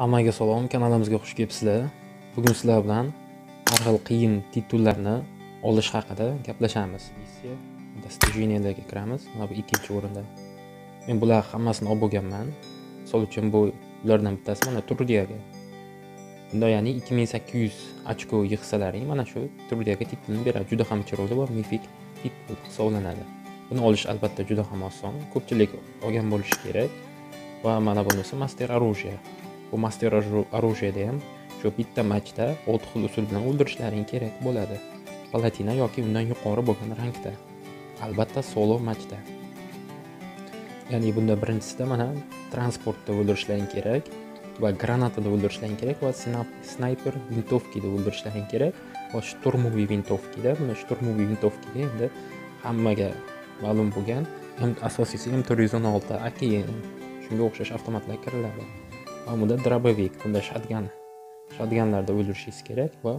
Hammaga salom, kanalimizga xush kelibsizlar. Bugun sizlar bilan har xil qiyin titullarni olish haqida gaplashamiz. Missiya kiramiz. Mana bu ikkinchi o'rinda. Men bular hammasini olib bo'lganman. Misol uchun bu ulardan bittasi mana Turdiyaga. Bunda ya'ni 2800 ochko yig'salaring mana shu Turdiyaga titulni beradi. Juda ham chiroyli va mifik titul hisoblanadi. Buni olish albatta juda ham oson. Ko'pchilik olgan bo'lishi kerak. Va mana bunisi master оружия. Bu master оружияda ham shu bitta matchda 6 xil usul bilan o'ldirishlaring kerak bo'ladi. Platina yoki undan yuqori bo'lgan rangda. Albatta solo matchda. Ya'ni bunda birinchisida mana transportda o'ldirishlaring kerak va granatada o'ldirishlaring kerak va snayper vintovkada o'ldirishlaring kerak va shturmoviy vintovkida mana shturmoviy vintovkada endi hammaga ma'lum bo'lgan asosiysi M416 AKM shunga o'xshash avtomatlar kiriladi va bunda drabovik bunda shotgan shotganlarda o'ldirishingiz kerak va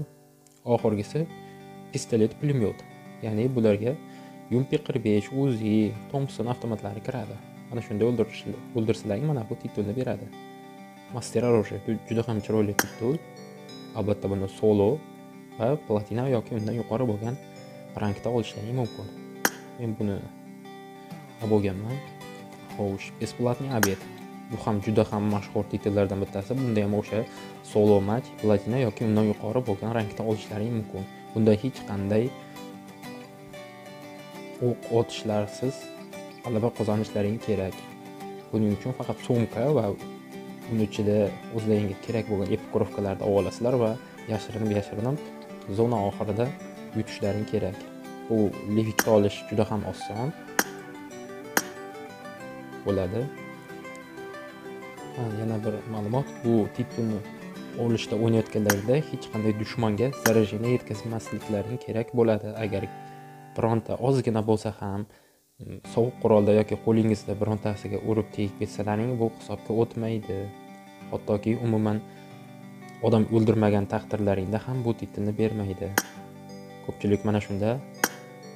oxirgisi pistolet pulemyot ya'ni bularga yumpi 45 uzi thompson avtomatlari kiradi. Mana shunda o'ldirsalaring mana bu titulni beradi. Master оружия juda ham chiroyli titul. Albatta buni solo va platina yoki undan yuqori bo'lgan rangda olishlaring mumkin. Men buni olib olganman xo'sh бесплатный обед bu ham juda ham mashhur titrlardan bittasi. Bunda ham o'sha solo match platina yoki undan yuqori bo'lgan rangda olishlaring mumkin. Bunda hech qanday o'q otishlarsiz g'alaba qozonishlaring kerak. Buning uchun faqat sumka va uni ichida o'zlaringga kerak bo'lgan epikrovkalarni olib olasizlar va yashirinib yashirinib zona oxirida yutishlaring kerak. Bu livikni olish juda ham oson bo'ladi. Yana bir ma'lumot. Bu titulni olishda o'ynayotganlarida hech qanday dushmanga заражение yetkazmasliklaring kerak bo'ladi. Agar bironta ozgina bo'lsa ham mm, sovuq qurolda yoki qo'lingizda birontasiga urib tegib ketsalaring bu hisobga o'tmaydi. Hattoki umuman odam o'ldirmagan taqdirlaringda ham bu titilni bermaydi. Ko'pchilik mana shunda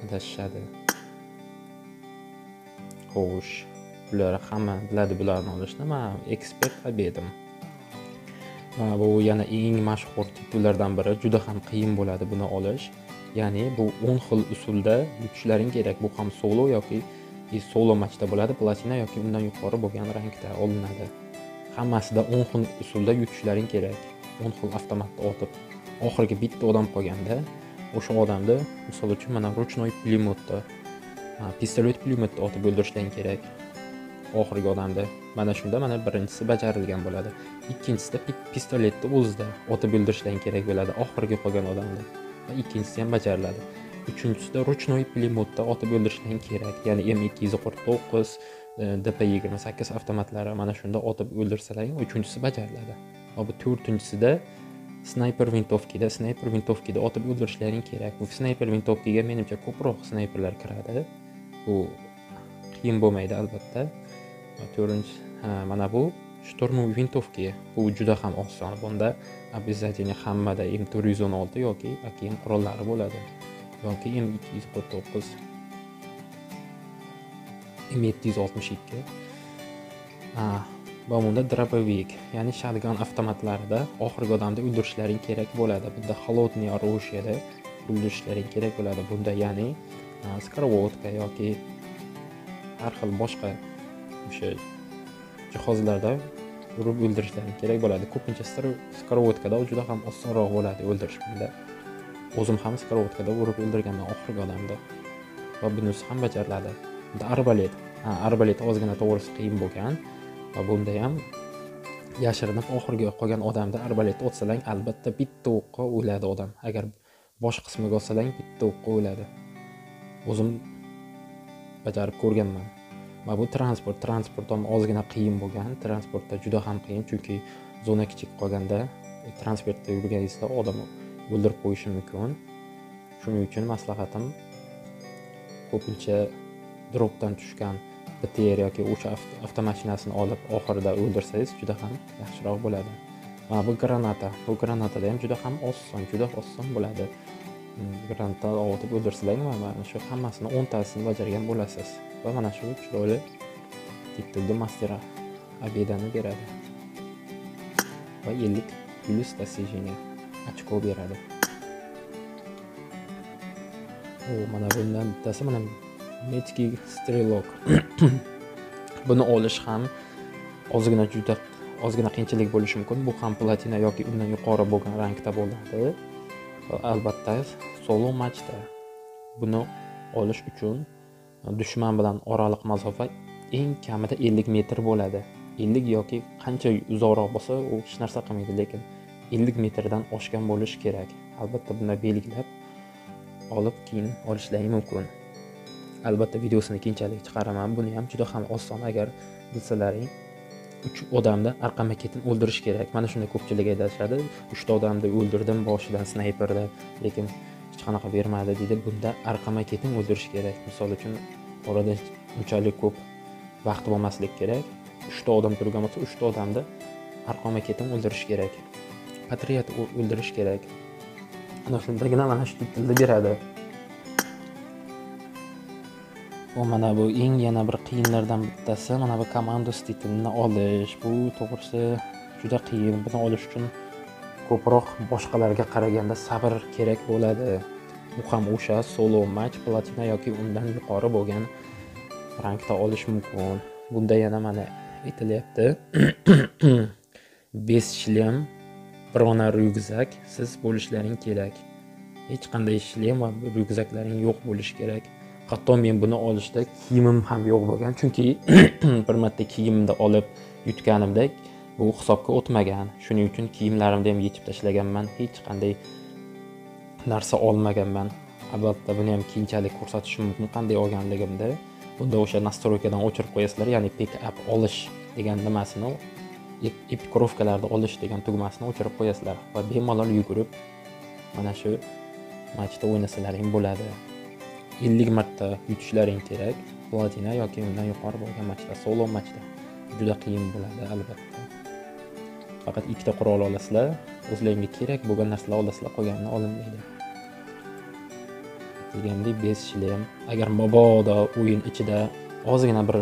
adashishadi. Xo'sh. Bular hamma biladi bularni olishni. Man ekspert obedim. Va bu yana eng mashhur titullardan biri juda ham qiyin bo'ladi buni olish. Ya'ni bu 10 xil usulda yutishlaring kerak. Bu ham solo yoki e, solo matchda bo'ladi platina yoki undan yuqori bo'lgan rangda olinadi. Hammasida 10 xil usulda yutishlaring kerak. 10 xil avtomatda otib oxirgi bitta odam qolganda o'sha odamni misol uchun mana ручной pulemyotda pistolet pulemyotda otib o'ldirishlaring kerak. Oxirgi odamda mana shunda mana birinchisi bajarilgan bo'ladi. Ikkinchisida pistoletni o'zida otib o'ldirishdan kerak bo'ladi oxirgi qolgan odamda va ikkinchisi ham bajariladi. Uchinchisida ruchnoy pulemyotda otib o'ldirishdan kerak ya'ni m ikki yuz qirq to'qqiz e, dp yigirma sakkiz avtomatlari mana shunda otib o'ldirsalaring uchinchisi bajariladi. Va bu to'rtinchisida snayper vintovkida snayper vintovkida otib o'ldirishlaring kerak. Bu snayper vintovkaga menimcha ko'proq snayperlar kiradi. Bu qiyin bo'lmaydi albatta. To'rtinchi mana bu shturmovый vintovka bu juda ham oson. Bunda обязательно hammada m to'rt yuz o'n olti yoki akm qurollari bo'ladi. Yoki m ikki yuz qirq to'qqiz. M yetti yuz oltmish ikki. Va bunda drabovik ya'ni shotgun avtomatlarida oxirgi odamni o'ldirishlaring kerak bo'ladi. Bunda холодный оружияda o'ldirishlaring kerak bo'ladi. Bunda ya'ni skorovodka yoki har xil boshqa o'sha jihozlarda urib o'ldirishlari kerak bo'ladi. Ko'pincha skorovodkada juda ham osonroq bo'ladi o'ldirish. Bunda o'zim ham skorovodkada urib o'ldirganman oxirgi odamni va bunisi ham bajariladi. Arbalet ha arbalet ozgina to'g'risi qiyin bo'lgan va bunda ham yashirinib oxirgi qolgan odamni arbaletni otsalang albatta bitta o'qqa o'ladi odam. Agar bosh qismiga otsalang bitta o'qqa o'ladi o'zim bajarib ko'rganman. Va bu transport transport ham ozgina qiyin bo'lgan transportda juda ham qiyin chunki zona kichik qolganda e, transportda yurganingizda odam o'ldirib qo'yishi mumkin. Shuning uchun maslahatim ko'pincha dropdan tushgan btr yoki o'sha avtomashinasini olib oxirida o'ldirsangiz juda ham yaxshiroq bo'ladi. Mana bu granata bu granatada ham juda ham oson juda oson bo'ladi. Granata otib o'ldirsanglar mana shu hammasini o'ntasini bajargan bo'lasiz. Va mana shu chiroyli yetildi mastera obedani beradi va ellik plyus достижение ochko beradi. O mana bundan bittasi mana metki strelok. Buni olish ham ozgina juda ozgina qiyinchilik bo'lishi mumkin. Bu ham platina yoki undan yuqori bo'lgan rangda bo'ladi. Albatta solo matchda buni olish uchun dushman bilan oraliq masofa eng kamida ellik metr bo'ladi. Ellik yoki qancha uzoqroq bo'lsa u hech narsa qilmaydi lekin ellik metrdan oshgan bo'lishi kerak. Albatta buni belgilab olib keyin olishlari mumkin. Albatta videosini keyinchalik chiqaraman. Buni ham juda ham oson agar bilsalaring uch odamni orqama ketin o'ldirish kerak. Mana shunda ko'pchilik aytishadi uchta odamni o'ldirdim boshidan snayperda lekin hech qanaqa bermadi deydi. Bunda arqama ketin o'ldirish kerak. Misol uchun orada unchalik ko'p vaqt bo'lmasligi kerak. Uchta odam turgan bo'lsa uchta odamni arqama ketin o'ldirish kerak. Patriot o'ldirish kerak. Ana shundagina mana shu tilni beradi. Bu mana bu eng yana bir qiyinlardan bittasi mana bu komandos titlini olish. Bu to'g'risi juda qiyin. Buni olish uchun ko'proq boshqalarga qaraganda sabr kerak bo'ladi. U ham o'sha solo match platina yoki undan yuqori bo'lgan rangda olish mumkin. Bunda yana mana aytilyapti. Besh shlem birona ryukzak siz bo'lishlaring kerak. Hech qanday shlem va ryukzaklaring yo'q bo'lishi kerak. Hatto men buni olishda kiyimim ham yo'q bo'lgan. Chunki bir marta kiyimni olib yutganimda bu hisobga o'tmagan. Shuning uchun kiyimlarimni ham yechib tashlaganman. Hech qanday narsa olmaganman. Albatta buni ham keyinchalik ko'rsatishim mumkin. Qanday olganligimni bunda o'sha nastroykadan o'chirib qo'yasizlar ya'ni pick up olish degan nimasini epikrovkalarni olish degan tugmasini o'chirib qo'yasizlar va bemalol yugurib mana shu matchda o'ynasalaring bo'ladi. Ellik marta yutishlaring kerak platina yoki undan yuqori bo'lgan matchda solo matchda juda qiyin bo'ladi albatta. Faqat ikkita qurol olasizlar o'zlaringga kerak bo'lgan narsalar olasizlar qolganini olinmaydi degandek bez shlem agar mabodo o'yin ichida ozgina bir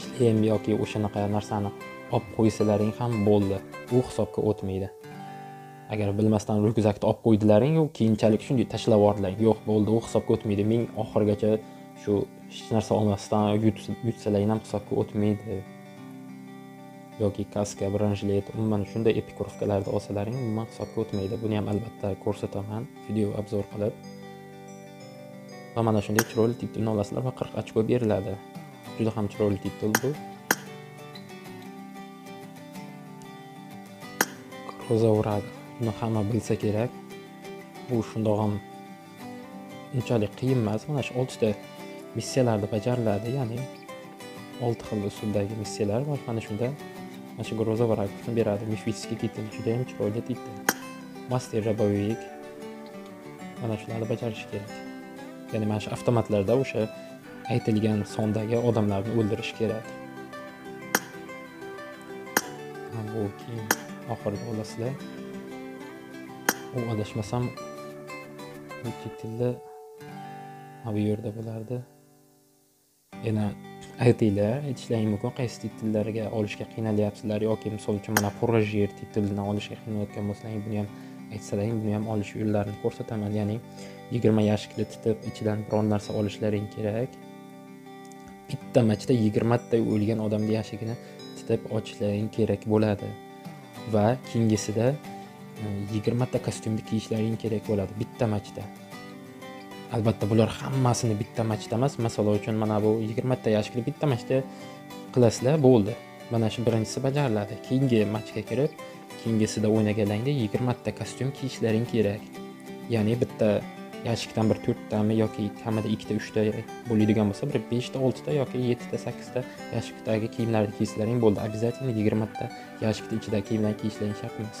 shlem yoki o'shanaqa narsani olib qo'ysalaring ham bo'ldi. U hisobga o'tmaydi. Agar bilmasdan ryukzakni olib qo'ydilaring keyinchalik shunday tashlab yubordilaring yo'q bo'ldi u hisobga o'tmaydi. Men oxirigacha shu hech narsa olmasdan yutsalaring ham hisobga o'tmaydi. Yoki kaska bronjlet umuman shunday epikrovkalarni olsalaring umuman hisobga o'tmaydi buni ham albatta ko'rsataman. Video obzor qilib. Va mana shunday chiroyli titulni olasizlar va qirq ochko beriladi. Juda ham chiroyli titul bu. Ro'za buni hamma bilsa kerak. Bu shundoq ham unchalik qiyin emas. Mana shu oltita missiyalarda bajariladi. Ya'ni olti xil usuldagi missiyalar va mana shunda mana shu groza varagini beradi mifический titul judayam chiroyli titul master rabovik mana shularni bajarish kerak ya'ni mana shu avtomatlarda o'sha aytilgan sondagi odamlarni o'ldirish kerak bu keyin oxirida olasizlar u adashmasam bu chet tilda bu yerda bo'lardi yana aytinglar aytishlaring mumkin qaysi tillarga olishga qiynalyapsizlar yoki misol uchun mana projer titilini olishga qiynalayotgan bo'lsalaring buni ham aytsalaring buni ham olish yo'llarini ko'rsataman. Ya'ni yigirma yashikni titib ichidan biron narsa olishlaring kerak. Bitta matchda yigirmata o'lgan odamni yashigini titib ochishlaring kerak bo'ladi. Va keyingisida e, yigirmata kostyumni kiyishlaring kerak bo'ladi bitta matchda albatta bular hammasini bitta matchda emas. Masalan uchun mana bu yigirmata yashikni bitta matchda qilasizlar bo'ldi. Mana shu birinchisi bajariladi. Keyingi matchga kirib keyingisida o'ynaganlaringda yigirmata kostyum kiyishlaring kerak. Ya'ni bitta yashikdan bir to'rttami yoki kamida ikkita uchta bo'ladigan bo'lsa bir beshta oltita yoki yettita sakkizta yashikdagi kiyimlarni kiysalaring bo'ldi. Обязательно yigirmata yashikni ichidagi kiyimlarni kiyishlaring shart emas.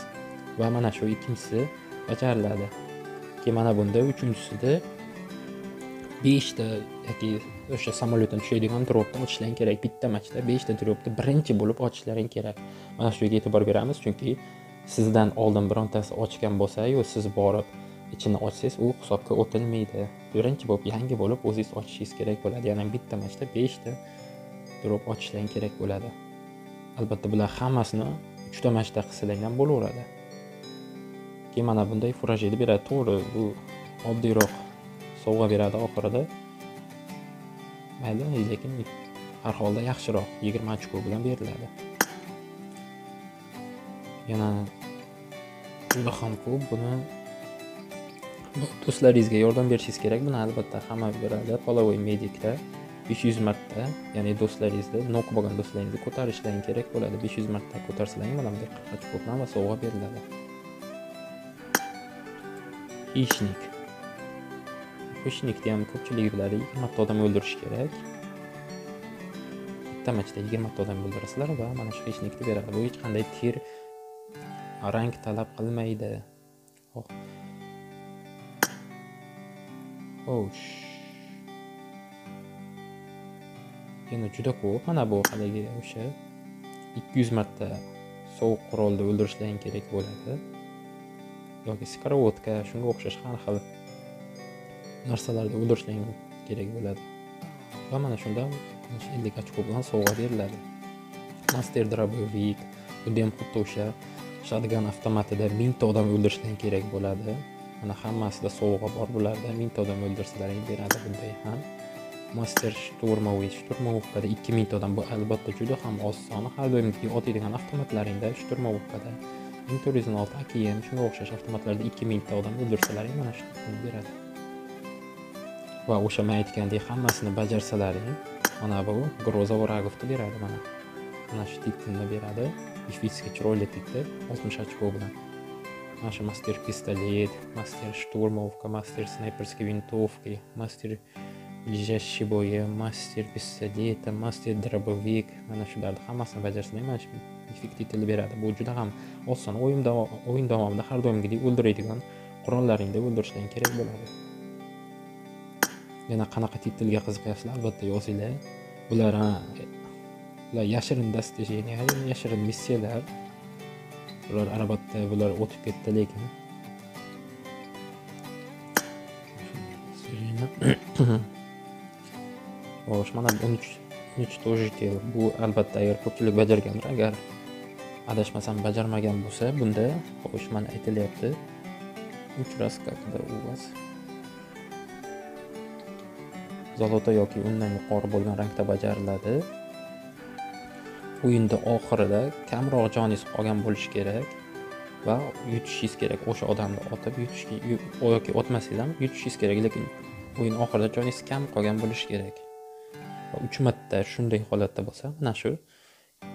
Va mana shu ikkinchisi bajariladi. Keyin mana bunda uchinchisida beshta yoki o'sha samolyotdan tushadigan dropni ochishlaring kerak. Bitta matchda beshta dropni birinchi bo'lib ochishlaring kerak. Mana shu yerga e'tibor beramiz chunki sizdan oldin birontasi ochgan bo'lsayu siz borib ichini ochsangiz u hisobga o'tilmaydi. Birinchi bo'lib yangi bo'lib o'zingiz ochishingiz kerak bo'ladi. Ya'ni bitta matchda beshta drop ochishlaring kerak bo'ladi. Albatta bular hammasini uchta matchda shunday ham bo'laveradi. Keyin mana bunday furajeli beradi. To'g'ri bu oddiyroq sovg'a beradi oxirida. Mayli lekin har holda yaxshiroq yigirma ochko bilan beriladi. Yana juda ham ko'p buni do'stlaringizga yordam berishingiz kerak buni albatta. Hamma beradi половой medikda besh yuz marta ya'ni do'stlaringizni nok bo'lgan do'stlaringizni ko'tarishlaring kerak bo'ladi. Besh yuz marta ko'tarsalaring mana bunday qirq ochko bilan va sovg'a beriladi ishnik. Hishnikni ham ko'pchilik biladi yigirmata odam o'ldirish kerak bitta matchda yigirmata odam o'ldirasizlar va mana shu hishnikni beradi bu hech qanday tir rang talab qilmaydi oh. Xo'sh. Yana juda ko'p. Mana bu haligi o'sha 200 marta sovuq qurolda o'ldirishlaring kerak bo'ladi. yoki skorovodka shunga o'xshash har xil narsalarda o'ldirishlaring kerak bo'ladi. Va mana shunda 50 ochko bilan sovg'a beriladi. Master Drabovik, bunda ham xuddi o'sha shotgun avtomatida 1000 ta odam o'ldirishlaring kerak bo'ladi. mana hammasida sovg'a bor bularda mingta odam o'ldirsalaring beradi bunday ham master shturmovich shturmovkada ikki mingta odam bu albatta juda ham oson har doimgi otadigan avtomatlaringda shturmovkada ming to'rt yuz o'n olti akm shunga o'xshash avtomatlarda ikki mingta odam o'ldirsalaring mana shu beradi va o'sha man aytgandek hammasini bajarsalaring. Mana bu groza vragovni beradi mana. Mana shu titlni beradi. Shvitsga chiroyli titel oltmish ochko bilan. Shu master pistolet master shturmovka master snayperskiy винтовки, master лежащий боя, master pistoleta, master дробовик mana shularni hammasini bajarsang mana shu effektivni beradi. Bu juda ham oson o'yin o'yin davomida har doimgidek o'ldiradigan qurollaringda o'ldirishlaring kerak bo'ladi. Yana qanaqa titlga qiziqyapsizlar? Albatta yozinglar. Bular bular yashirin достижение yashirin missiyalar. Bular albatta bular o'tib ketdi lekin. Xo'sh mana o'n uch o'n bu albatta agar ko'pchilik bajargandir. Agar adashmasam bajarmagan bo'lsa bunda xo'sh mana aytilyapti uch раз когда у вас zolota yoki undan yuqori bo'lgan rangda bajariladi. O'yinni oxirida kamroq joningiz qolgan bo'lishi kerak va yutishingiz kerak. O'sha odamni otib yutish yoki otmasangiz ham yutishingiz kerak lekin o'yin oxirida joningiz kam qolgan bo'lishi kerak. Va uch marta shunday holatda bo'lsa mana shu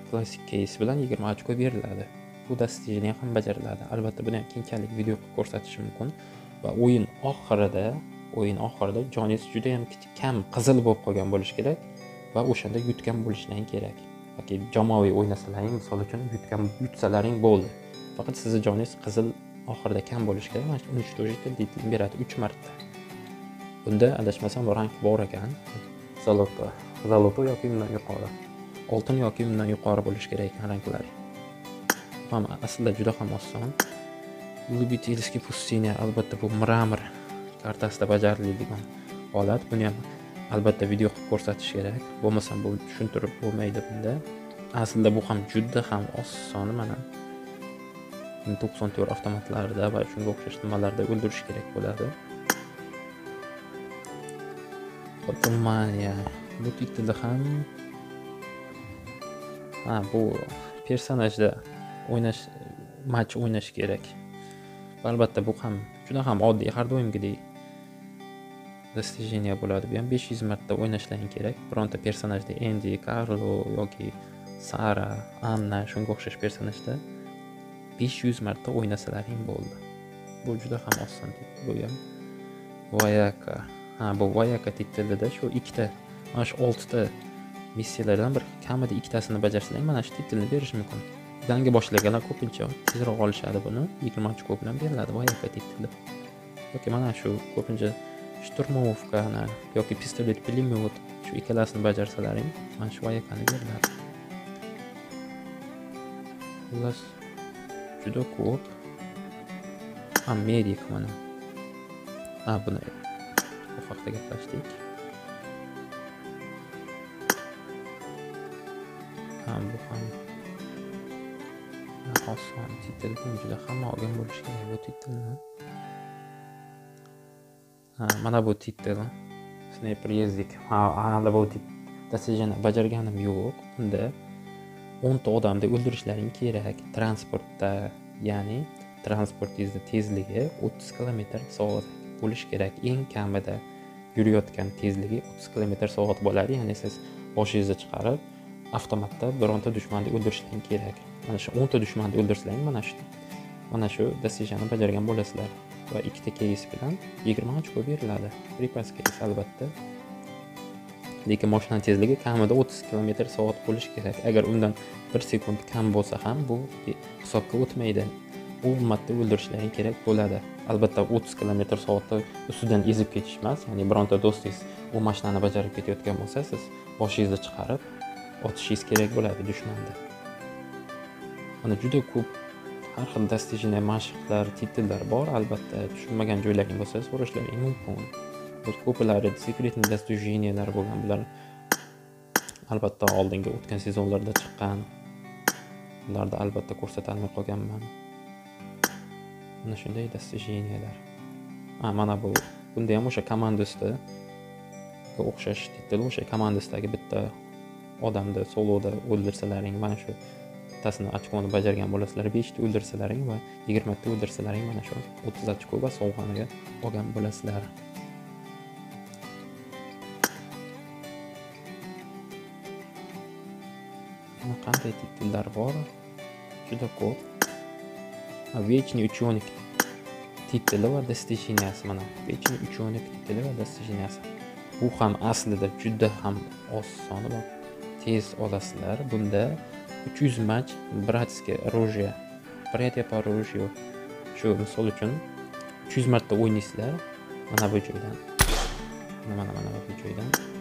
klassik keys bilan yigirma ochko beriladi. Bu достижение ham bajariladi. Albatta buni ham keyinchalik video qilib ko'rsatishim mumkin. Va o'yin oxirida o'yin oxirida joningiz juda yam kam qizil bo'lib qolgan bo'lishi kerak va o'shanda yutgan bo'lishlaring kerak. Yoki jamoaviy o'ynasalaring misol uchun yutgan yutsalaring bo'ldi. Faqat sizni joningiz qizil oxirida kam bo'lishi kerak mana shu уничтожить beradi uch marta. Bunda adashmasam rang bor ekan. Zoloto zoloto yoki undan yuqori oltin yoki undan yuqori bo'lishi kerak ekan ranglari ham aslida juda ham oson. Любительский пустыня albatta bu mramor kartasida bajariladigan holat. Buni ham albatta video qilib ko'rsatish kerak. Bo'lmasam bu tushuntirib bo'lmaydi bunda. Aslida bu ham juda ham osoni mana to'qson to'rt avtomatlarida va shunga o'xshash nimalarda o'ldirish kerak bo'ladi. Ottomania bu titlda ham ha bu personajda o'ynash match o'ynash kerak. Albatta bu ham juda ham oddiy har doimgidek достижение bo'ladi bu ham besh yuz marta o'ynashlaring kerak bironta personajda endi karlo yoki sara anna shunga o'xshash personajda besh yuz marta o'ynasalaring bo'ldi bu juda ham oson bu ham vayaka ha bu vayaka titilida shu ikkita mana shu oltita missiyalardan bir kamida ikkitasini bajarsang mana shu titlni berish mumkin yangi boshlaganlar ko'pincha tezroq olishadi buni yigirma ochko bilan beriladi vayaka titili yoki mana shu ko'pincha shturmovkani yoki pistolet pulemyot shu ikkalasini bajarsalaring mana shu vayakani beriladi xullas juda ko'p amerik mana ha buni bu haqida gaplashdik ha bu ham oson titel juda hamma olgan bo'lishi kerak bu titelni mana bu titel sniper yezdik. Hali bu достижение bajarganim yo'q. Bunda o'nta odamni o'ldirishlaring kerak. Transportda ya'ni transportingizni tezligi o'ttiz kilometr soat bo'lishi kerak. Eng kamida yurayotgan tezligi o'ttiz kilometr soat bo'ladi. Ya'ni siz boshingizni chiqarib avtomatda bironta dushmanni o'ldirishlaring kerak. Mana shu o'nta dushmanni o'ldirsalaring mana shu mana shu достижение bajargan bo'lasizlar. Va ikkita keys bilan yigirma ochko beriladi. Pripas keys albatta. Lekin moshinani tezligi kamida o'ttiz kilometr soat bo'lishi kerak. Agar undan bir sekund kam bo'lsa ham bu hisobga o'tmaydi. U marta o'ldirishlari kerak bo'ladi. Albatta o'ttiz kilometr soatda ustidan ezib ketish emas ya'ni bironta do'stingiz u mashinani bajarib ketayotgan bo'lsa siz boshingizni chiqarib otishingiz kerak bo'ladi dushmanni mana juda ko'p har xil достижение mashqlar titellar bor. Albatta tushunmagan joylaring bo'lsa so'rashlaring mumkin. Ko'plari секретный достижениялар bo'lgan bular. Albatta oldingi o'tgan sezonlarda chiqqan. Ularni albatta ko'rsatolmay qolganman. Mana shunday достижениялар a mana bu bunda ham o'sha komandosda o'xshash titel o'sha komandosdagi bitta odamni soloda o'ldirsalaring mana shu bittasini ochkoni bajargan bo'lasizlar. Beshta o'ldirsalaring va yigirmata o'ldirsalaring mana shu o'ttiz ochko va sovg'aniga olgan bo'lasizlar. Qanday titellar bor? Juda ko'p. Вечный ученик titili va достиженияsi mana. Вечный ученик titili va достиженияsi bu ham aslida juda ham oson va tez olasizlar. Bunda uch yuz match bratskiy оружие братья по оружию shu misol uchun uch yuz marta o'ynaysizlar mana bu joydan. Mana mana bu joydan.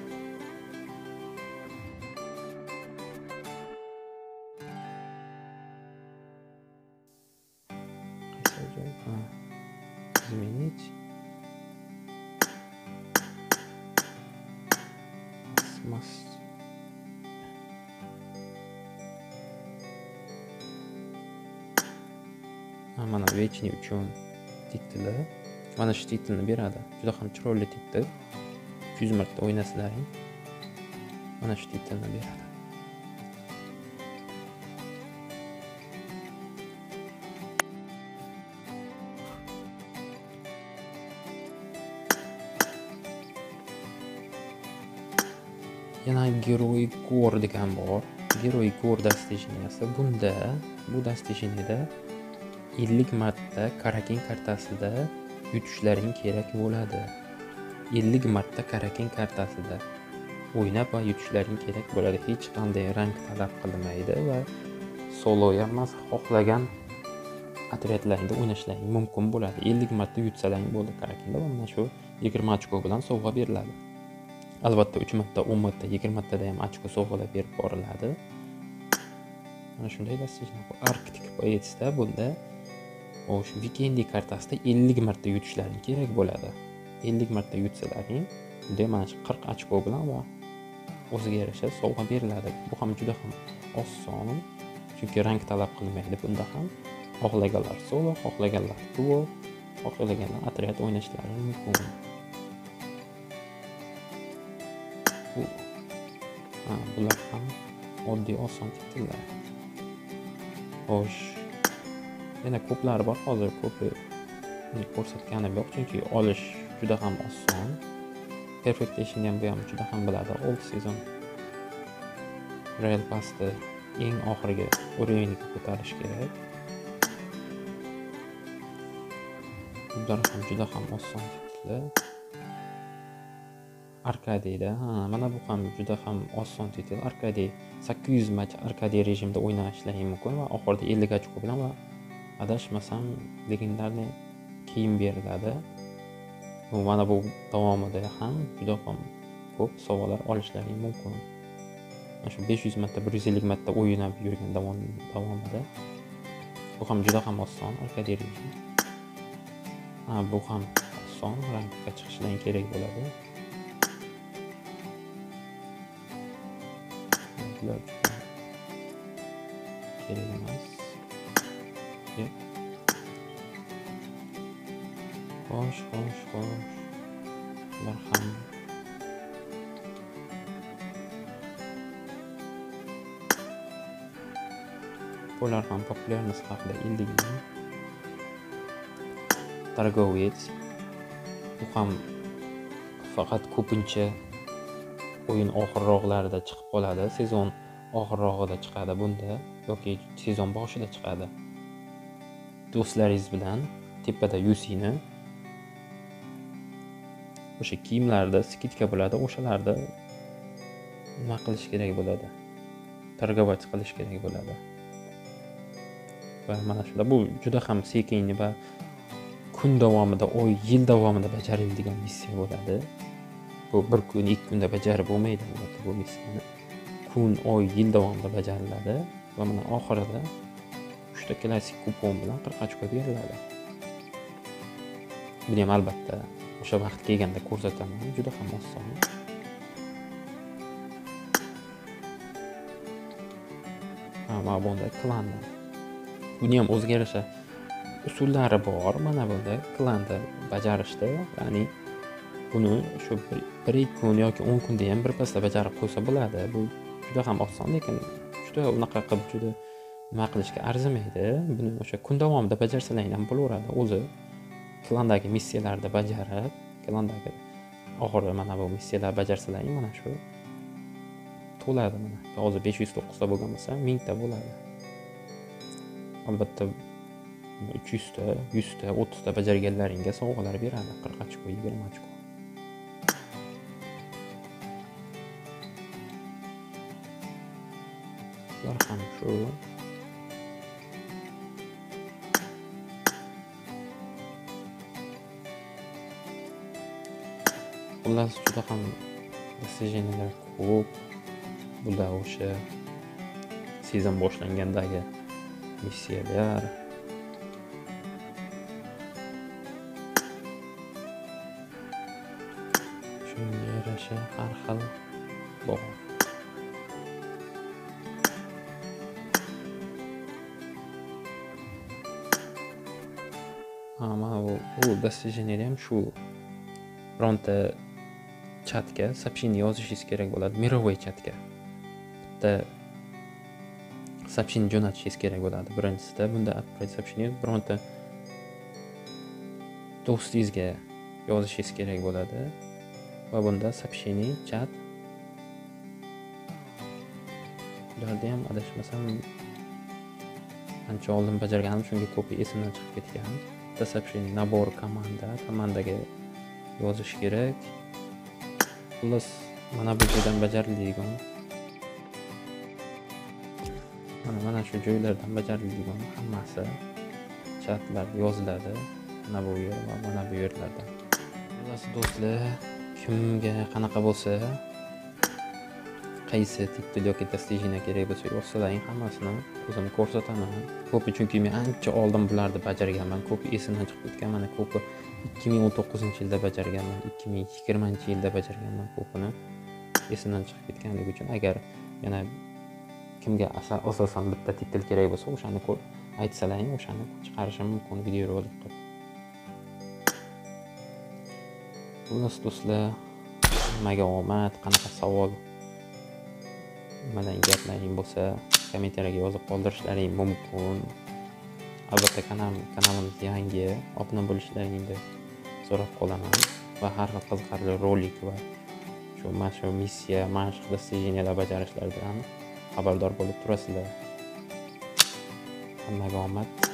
Mana vechni uchun titili mana shu titlni beradi juda ham chiroyli titdi ikki yuz marta o'ynasalaring mana shu titlni beradi yana Geroy gor degan bor Geroy gor достиженияsi bunda bu достижениеda ellik marta karakin kartasida yutishlaring kerak bo'ladi. Ellik marta karakin kartasida o'ynab va yutishlaring kerak bo'ladi. Hech qanday rang talab qilmaydi va solo emas xohlagan otryadlaringda o'ynashlaring mumkin bo'ladi. Ellik marta yutsalaring bo'ldi karakinda va mana shu yigirma ochko bilan sovg'a beriladi. Albatta uch marta o'n marta yigirmatada ham ochko sovg'alar berib boriladi. Mana shunday достижение arktik poetsda bunda o'sha vikendi kartasida ellik marta yutishlaring kerak bo'ladi. Ellik marta yutsalaring unda mana shu qirq ochko bilan va o'ziga yarasha sovg'a beriladi. Bu ham juda ham oson chunki rang talab qilmaydi. Bunda ham xohlaganlar solo xohlaganlar duo xohlaganlar otryad o'ynashlari mumkin. Bu bular ham oddiy oson titillar xo'sh. Yana ko'plari bor hozir ko'pi ko'rsatganim yo'q chunki olish juda ham oson. Perfectation ham bu ham juda ham biladi old sezon real pastni eng oxirgi уровеньga ko'tarish kerak. Bular ham juda ham oson titullar arkadiyda ha mana bu ham juda ham oson titul arkadiy sakkiz yuz match arkadiy rejimda o'ynashlaring mumkin va oxirida ellik ochko bilan va adashmasam legendarniy kiyim beriladi. Mana bu davomida ham juda ham ko'p sovg'alar olishlaring mumkin. Mana shu besh yuz marta bir yuz ellik marta o'ynab yurgan davomida bu ham juda ham oson arkadiy ha bu ham oson rangga chiqishlaring kerak bo'ladi. Kerak emas. Xo'sh xo'sh xo'sh. Ular ham. Bular ham populyarность haqida ildingmi торговец bu ham faqat ko'pincha o'yin oxirroqlarida chiqib qoladi sezon oxirrog'ida chiqadi bunda yoki sezon boshida chiqadi. Do'stlaringiz bilan tepada yusini o'sha kiyimlarda skidka bo'ladi o'shalarda nima qilish kerak bo'ladi? Торговать qilish kerak bo'ladi. Va mana shunda bu juda ham sekin va kun davomida oy yil davomida bajariladigan missiya bo'ladi. Bu bir kun ikki kunda bajarib bo'lmaydi albatta bu missiyani. Kun oy yil davomida bajariladi va mana oxirida uchta klassik kupon bilan qirq ochko beriladi. Buni ham albatta o'sha vaqt kelganda ko'rsataman juda ham oson. Ha mana bunda klandan buni ham o'ziga yarasha usullari bor. Mana bunda klanni bajarishda ya'ni buni shu bir ikki kun yoki o'n kunda ham birpasda bajarib qo'ysa bo'ladi. Bu juda ham oson lekin juda unaqa qilib juda nima qilishga arzimaydi. Buni o'sha kun davomida bajarsalar ham bo'laveradi. O'zi klandagi missiyalarni bajarib klandagi oxirgi mana bu missiyalar bajarsalar mana shu to'ladi mana. Hozir besh yuz to'qqizta bo'lgan bo'lsa mingta bo'ladi. Albatta uch yuzta yuzta o'ttizta bajarganlaringga sovg'alar beradi. Qirq ochko yigirma ochko ular ham shu xullas juda ham достижениялар ko'p. Bular o'sha sezon boshlangandagi missiyalar. Shunga yarasha har xil bor mana bu bu достижениялар ham shu bironta chatga сообщение yozishingiz kerak bo'ladi мировой chatga. Bitta сообщение jo'natishingiz kerak bo'ladi birinchisida. Bunda сообщение bironta do'stingizga yozishingiz kerak bo'ladi va bunda сообщение chat ularda ham adashmasam ancha oldin bajarganim chunki ko'pi esimdan chiqib ketgan. Bitta сообщение nabor komanda komandaga yozish kerak. Xullas mana bu joydan bajariladigan mana mana shu joylardan bajariladigan hammasi chatlar yoziladi. Mana bu yer va mana bu yerlarda. Xullas do'stlar kimga qanaqa bo'lsa qaysi titul yoki достижение kerak bo'lsa yozsalaring hammasini o'zim ko'rsataman. Ko'pi chunki men ancha oldin bularni bajarganman. Ko'pi esimdan chiqib ketgan mana ko'pi ikki ming o'n to'qqizinchi yilda bajarganman ikki ming yigirmanchi yilda bajarganman huquqini esimdan chiqib ketganligi uchun agar yana kimga asosan bitta titul kerak bo'lsa o'shani aytsalaring o'shani chiqarishim mumkin videorolik qilib. Xullas do'stlar nimaga omad qanaqa savol? Nimadan gaplaring bo'lsa kommentariyaga yozib qoldirishlaring mumkin. Albatta kanal kanalimiz yangi obuna bo'lishlaringni so'rab qolaman. Va har xil qiziqarli rolik va shu mana shu missiya mashq достижениялар bajarishlardan xabardor bo'lib turasizlar. Hammaga omad.